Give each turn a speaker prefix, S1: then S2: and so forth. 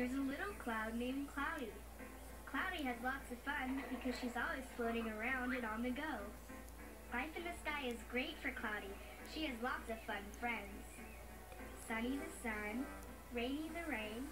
S1: there's a little cloud named Cloudy. Cloudy has lots of fun because she's always floating around and on the go. Life in the sky is great for Cloudy. She has lots of fun friends. Sunny the sun, rainy the rain,